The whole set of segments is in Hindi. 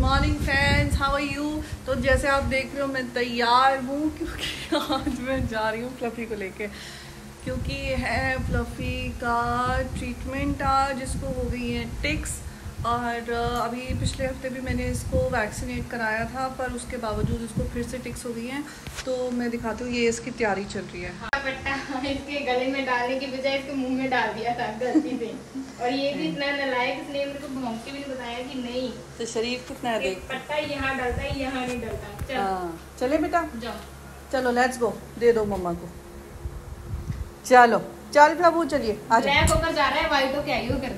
Morning friends how are you तो जैसे आप देख रहे हो मैं तैयार हूँ क्योंकि आज मैं जा रही हूँ फ्लफ़ी को लेके। क्योंकि है फ्लफ़ी का ट्रीटमेंट आज जिसको हो गई है टिक्स और अभी पिछले हफ़्ते भी मैंने इसको वैक्सीनेट कराया था पर उसके बावजूद इसको फिर से टिक्स हो गई हैं। तो मैं दिखाती हूँ ये इसकी तैयारी चल रही हाँ, पट्टा इसके गले में डालने की बजाय इसके मुँह में डाल दिया था गलती से। और ये भी इतना नलायक इसने मेरे को भौंक के भी नहीं बताया कि नहीं। तो शरीर कितना है देख पट्टा यहाँ डालता है यहाँ नहीं डालता। चल। हाँ। चले बेटा। जाओ। चलो लेट्स गो दे दो मम्मा को। चलो। चल प्रभु चलिए आ जाओ। ब्लैक होकर जा रहा है व्हाइट होके आई हो कर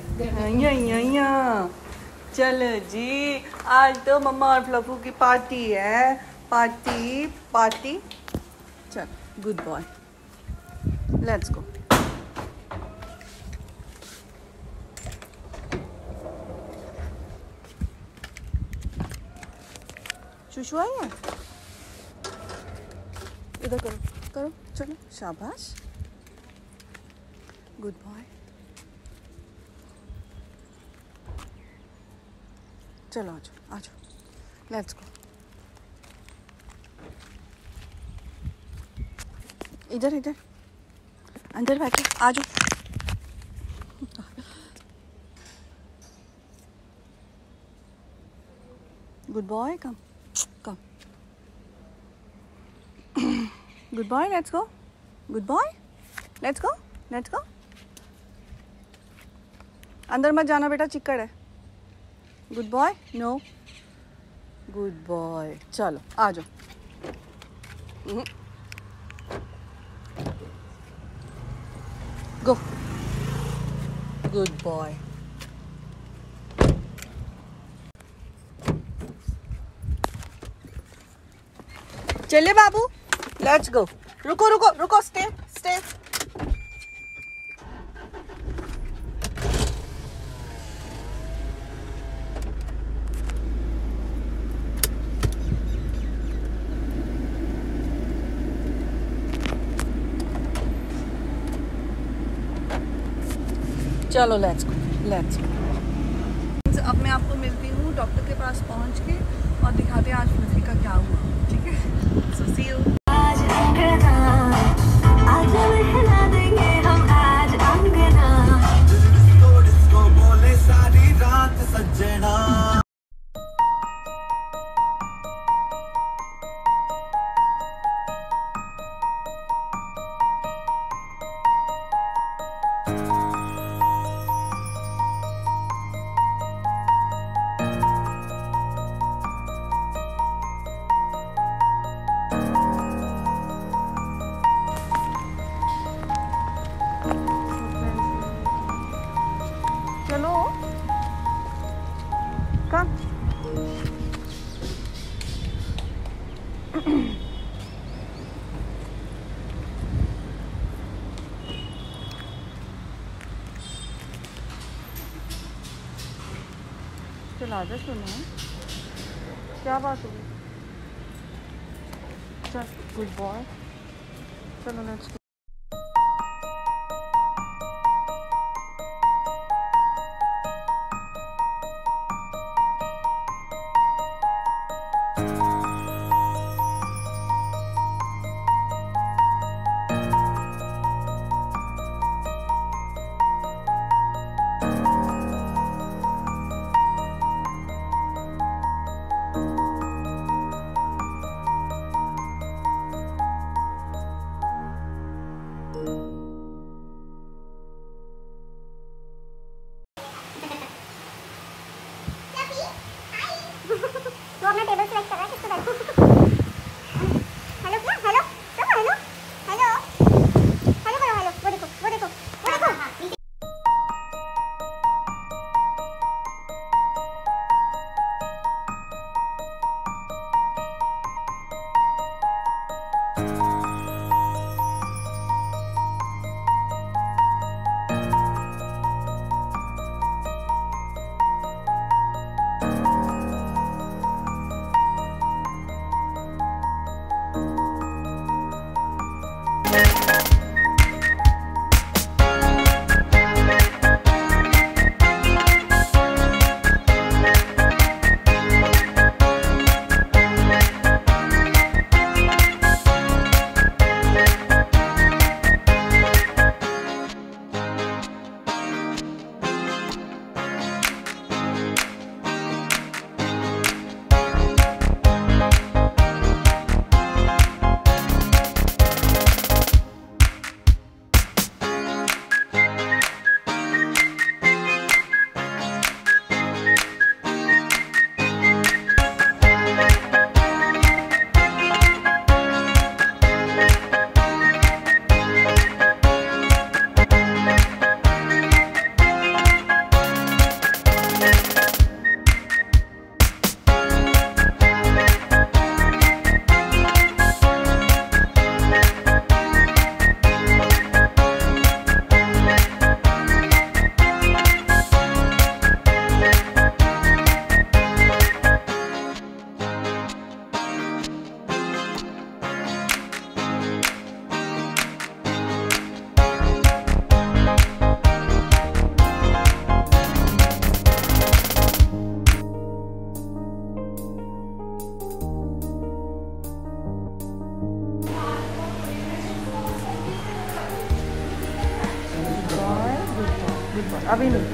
चलो जी आज तो मम्मा और फ्लफू की पार्टी है। Party party. चल गुड बॉय लेट्स गो शुशु आई है इधर करो करो, चलो। शाबाश। गुड बॉय चलो, आ जाओ आ जाओ। लेट्स गो इधर इधर। अंदर बैठो आ जाओ। Good boy come come good boy let's go good boy let's go let's go अंदर मत जाना बेटा, चिक्कड़ है। Good boy no good boy चलो, आ जाओ। हम्म। Good बॉय चलिए बाबू लेट्स गो रुको रुको रुको स्टे स्टे चलो लेट्स लेट्स अब मैं आपको मिलती हूँ डॉक्टर के पास पहुँच के और दिखाते हैं आज मुझे का क्या हुआ। चला जा सुनो। क्या बात होगी चल गुड बॉय चलो लेट्स अभी नहीं।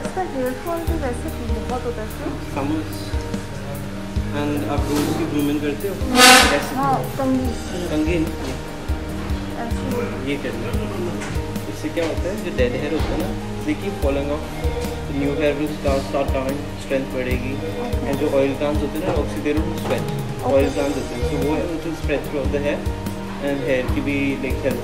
इसका हेयर फॉल भी वैसे बहुत होता है एंड आप रोज की ग्रूमिंग करते हो? हाँ कंगी कंगे ऐसे ये इससे क्या होता है जो डेड हेयर होता है ना देखिए following of new hair will start start strength बढ़ेगी। एंड जो ऑयल ग्लैंड्स होते हैं ना स्वेट ऑयल ग्लैंड्स होते हैं। सो वो है which spread the hair and hair की भी लाइक हेल्थ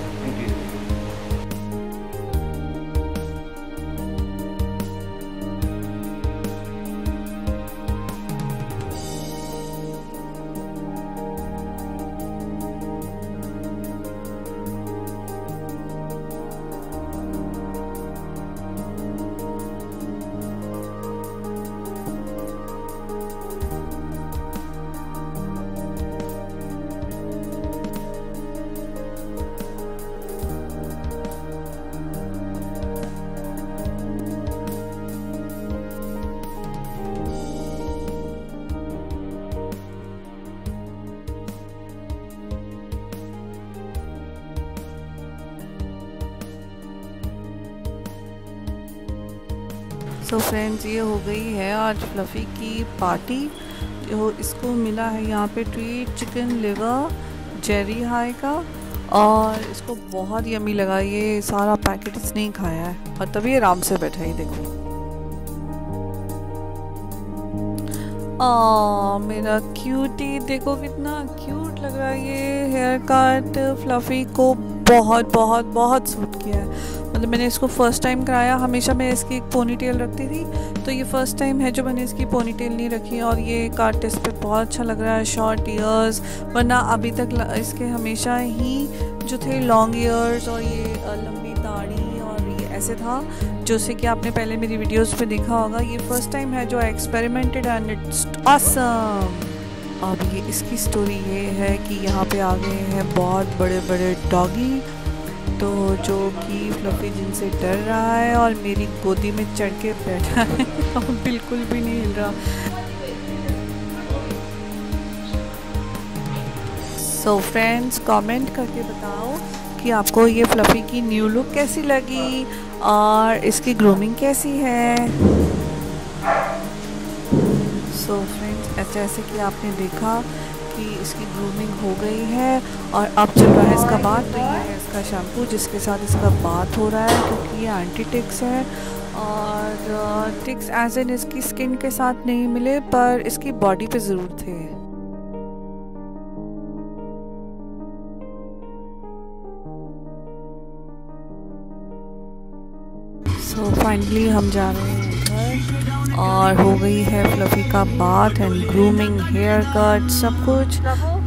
सो फ्रेंड्स ये हो गई है आज फ्लफ़ी की पार्टी जो इसको मिला है यहाँ पे treat chicken liver Jerry high का और इसको बहुत यमी लगा. ये सारा पैकेट इसने खाया है. और तभी आराम से बैठा ही देखो. आ, मेरा क्यूटी देखो कितना क्यूट लग रहा है ये हेयर कट फ्लफ़ी को बहुत बहुत बहुत सूट किया है. मतलब मैंने इसको फ़र्स्ट टाइम कराया, हमेशा मैं इसकी एक पोनी टेल रखती थी। तो ये फ़र्स्ट टाइम है जो मैंने इसकी पोनी टेल नहीं रखी और ये काट इस पर बहुत अच्छा लग रहा है शॉर्ट ईयर्स वरना अभी तक इसके हमेशा ही जो थे लॉन्ग ईयर्स और ये लंबी दाढ़ी और ये ऐसे था, जो से कि आपने पहले मेरी वीडियोज़ पे देखा होगा। ये फ़र्स्ट टाइम है जो एक्सपेरिमेंटेड एंड इट्स awesome अब ये इसकी स्टोरी ये है कि यहाँ पे आ गए हैं बहुत बड़े बड़े डॉगी तो जो कि फ्लफी जिनसे डर रहा है और मेरी गोदी में चढ़ के बैठा है। और बिल्कुल भी नहीं हिल रहा। सो फ्रेंड्स कमेंट करके बताओ कि आपको ये फ्लफी की न्यू लुक कैसी लगी और इसकी ग्रूमिंग कैसी है। सो so, फ्रेंड्स ऐसे ऐसे कि आपने देखा कि इसकी ग्रूमिंग हो गई है और अब चल रहा है इसका बात तो ये है इसका शैम्पू जिसके साथ इसका बात हो रहा है क्योंकि ये एंटी टिक्स है और टिक्स एज एन इसकी स्किन के साथ नहीं मिले, पर इसकी बॉडी पे ज़रूर थे। सो फाइनली हम जा रहे हैं। और हो गई है फ्लफी का bath and grooming hair cut सब कुछ।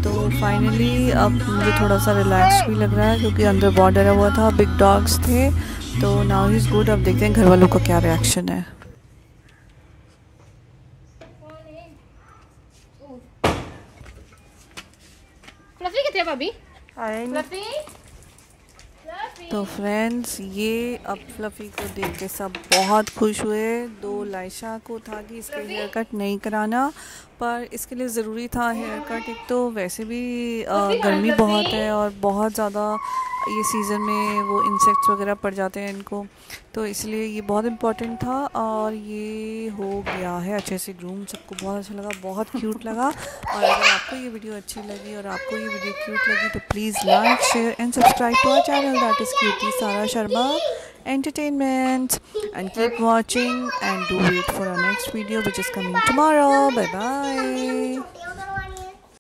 तो फाइनली अब मुझे थोड़ा सा रिलैक्स भी लग रहा है क्योंकि अंदर बहुत डरा हुआ था बिग डॉग्स थे। तो नाउ इज़ गुड अब देखते हैं घर वालों का क्या रिएक्शन है। फ्लफी कितने भाभी? फ्लफी तो फ्रेंड्स ये अब फ्लफी को देख के सब बहुत खुश हुए। दो लाइशा को था कि इसके हेयर कट नहीं कराना पर इसके लिए ज़रूरी था हेयर कट एक तो वैसे भी गर्मी बहुत है और बहुत ज़्यादा ये सीज़न में वो इंसेक्ट्स वगैरह पड़ जाते हैं इनको। तो इसलिए ये बहुत इम्पोर्टेंट था और ये हो गया है अच्छे से ग्रूम सबको बहुत अच्छा लगा, बहुत क्यूट लगा। और अगर आपको ये वीडियो अच्छी लगी और आपको ये वीडियो क्यूट लगी तो please like share and subscribe to our channel that is cutie Sara Sharma entertainment. And keep watching and do wait for our next video, which is coming tomorrow bye bye